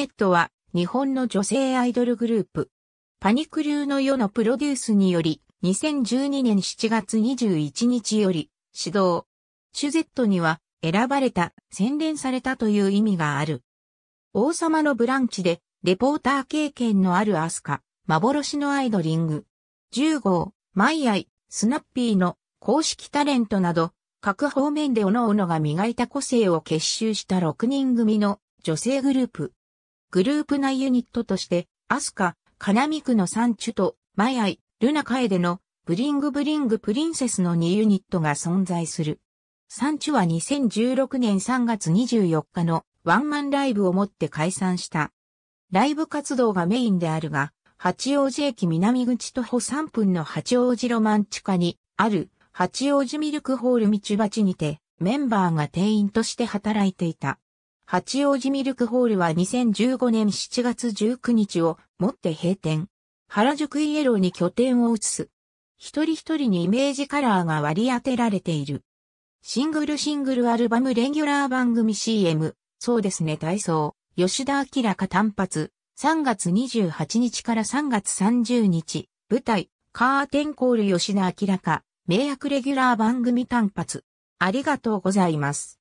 エットは日本の女性アイドルグループ。パニク流の世のプロデュースにより2012年7月21日より指導。シュゼットには選ばれた、洗練されたという意味がある。王様のブランチでレポーター経験のあるアスカ、幻のアイドリング。10号、マイアイ、スナッピーの公式タレントなど、各方面で各々が磨いた個性を結集した6人組の女性グループ。グループ内ユニットとして、アスカ、カナミクのサンチュと、マイアイ、ルナカエデの、ブリングブリングプリンセスの2ユニットが存在する。サンチュは2016年3月24日のワンマンライブをもって解散した。ライブ活動がメインであるが、八王子駅南口徒歩3分の八王子ロマンチカにある八王子ミルクホール道鉢にてメンバーが店員として働いていた。八王子ミルクホールは2015年7月19日をもって閉店。原宿イエローに拠点を移す。一人一人にイメージカラーが割り当てられている。シングルシングルアルバムレギュラー番組 CM、そうですね体操、吉田明か単発、3月28日から3月30日、舞台、カーテンコール吉田明か、名役レギュラー番組単発。ありがとうございます。